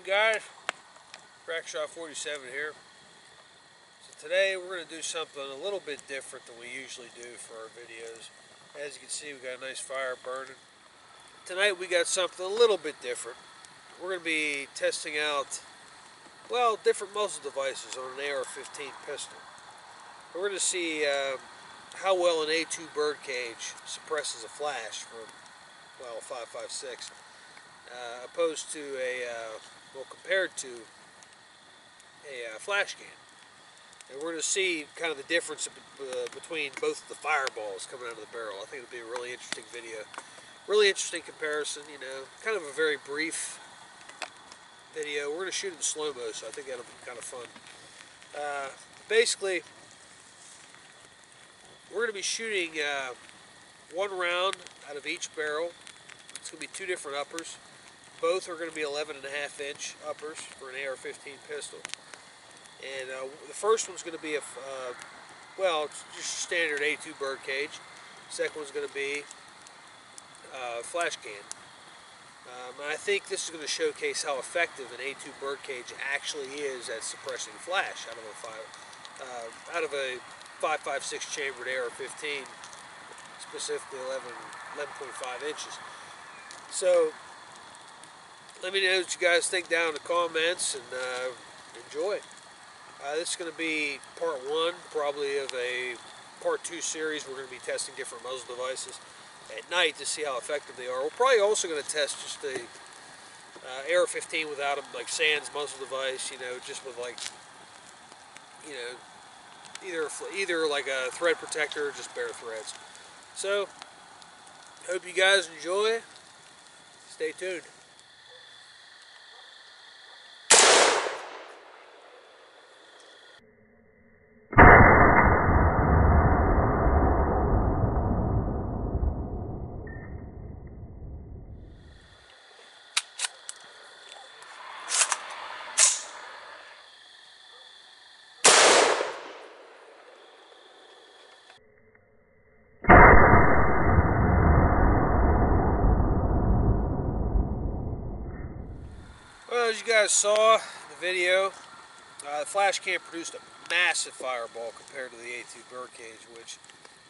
morning guys, Crackshot 47 here. So today we're going to do something a little bit different than we usually do for our videos. As you can see we got a nice fire burning. Tonight we got something a little bit different. We're going to be testing out, well, different muzzle devices on an AR-15 pistol. We're going to see uh, how well an A2 birdcage suppresses a flash from, well, 5.56 uh, opposed to a, uh, well, compared to a uh, flash can. And we're going to see kind of the difference uh, between both the fireballs coming out of the barrel. I think it'll be a really interesting video. Really interesting comparison, you know, kind of a very brief video. We're going to shoot in slow-mo, so I think that'll be kind of fun. Uh, basically, we're going to be shooting uh, one round out of each barrel. It's going to be two different uppers. Both are going to be 11 and a half inch uppers for an AR-15 pistol. And uh, the first one's going to be a, uh, well, just a standard A2 bird cage. Second one's going to be uh, flash can. Um, and I think this is going to showcase how effective an A2 bird cage actually is at suppressing flash out of a five, uh, out of a 5.56 chambered AR-15, specifically 11, 11.5 inches. So let me know what you guys think down in the comments and uh, enjoy. Uh, this is going to be part one, probably of a part two series. We're going to be testing different muzzle devices at night to see how effective they are. We're probably also going to test just the uh, AR-15 without a like Sands muzzle device, you know, just with like, you know, either either like a thread protector or just bare threads. So, hope you guys enjoy. Stay tuned. Well, as you guys saw in the video, uh, the flash can produced a massive fireball compared to the A2 birdcage, which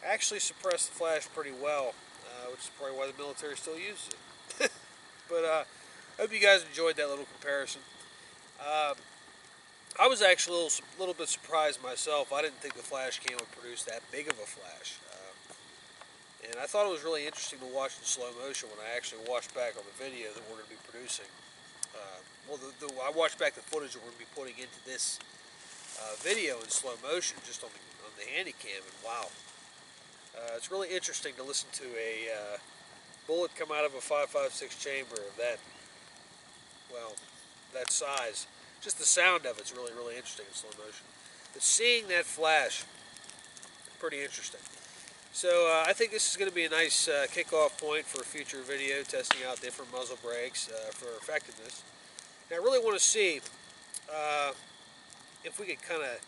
actually suppressed the flash pretty well, uh, which is probably why the military still uses it. but uh, I hope you guys enjoyed that little comparison. Um, I was actually a little, little, bit surprised myself. I didn't think the flash can would produce that big of a flash. Um, and I thought it was really interesting to watch in slow motion when I actually watched back on the video that we're going to be producing. Uh, well, the, the, I watched back the footage we're going to be putting into this uh, video in slow motion, just on the, on the Handycam, and wow. Uh, it's really interesting to listen to a uh, bullet come out of a 5.56 chamber of that, well, that size. Just the sound of it's really, really interesting in slow motion. But seeing that flash, pretty interesting. So uh, I think this is going to be a nice uh, kickoff point for a future video testing out different muzzle brakes uh, for effectiveness. And I really want to see uh, if we could kind of,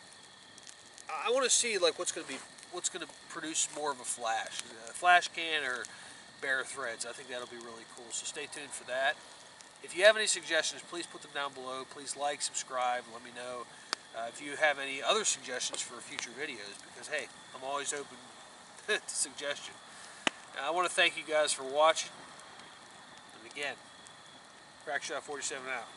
I want to see like what's going to be, what's going to produce more of a flash, a flash can or bare threads. I think that'll be really cool. So stay tuned for that. If you have any suggestions, please put them down below. Please like, subscribe, let me know uh, if you have any other suggestions for future videos because hey, I'm always open suggestion. Now, I want to thank you guys for watching. And again, Crackshot 47 out.